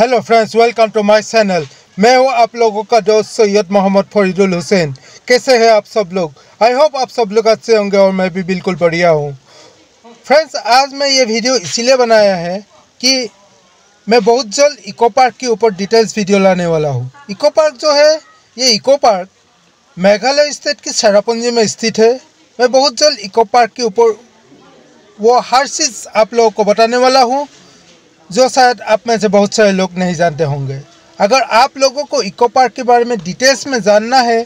Hello friends welcome to my channel मैं हूँ आप लोगों का दोस्त सैयद मोहम्मद फरीदुल हुसैन। कैसे हैं आप सब लोग? आई होप आप सब लोग अच्छे होंगे और मैं भी बिल्कुल बढ़िया हूँ। फ्रेंड्स आज मैं ये वीडियो इसीलिए बनाया है कि मैं बहुत जल्द इको पार्क के ऊपर डिटेल्स वीडियो लाने वाला हूँ। इको पार्क जो है, ये इको पार्क मेघालय स्टेट की सरापुंजी में स्थित है। मैं बहुत जल्द इको पार्क के ऊपर वो हर चीज़ आप लोगों को बताने वाला हूँ। जो शायद आप में से बहुत सारे लोग नहीं जानते होंगे। अगर आप लोगों को इको पार्क के बारे में डिटेल्स में जानना है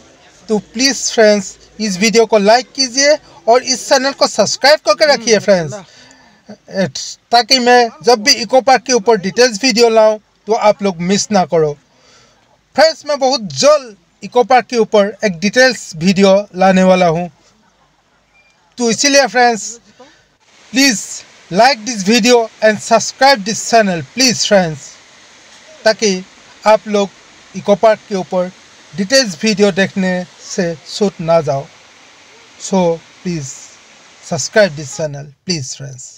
तो प्लीज़ फ्रेंड्स इस वीडियो को लाइक कीजिए और इस चैनल को सब्सक्राइब करके रखिए फ्रेंड्स ताकि मैं जब भी इको पार्क के ऊपर डिटेल्स वीडियो लाऊं तो आप लोग मिस ना करो। फ्रेंड्स मैं बहुत जल्द इको पार्क के ऊपर एक डिटेल्स वीडियो लाने वाला हूँ। तो इसीलिए friends please like this video and subscribe this channel please friends ताकि आप लोग इको पार्क के ऊपर डिटेल्स वीडियो देखने से छूट ना जाओ। So please subscribe this channel please friends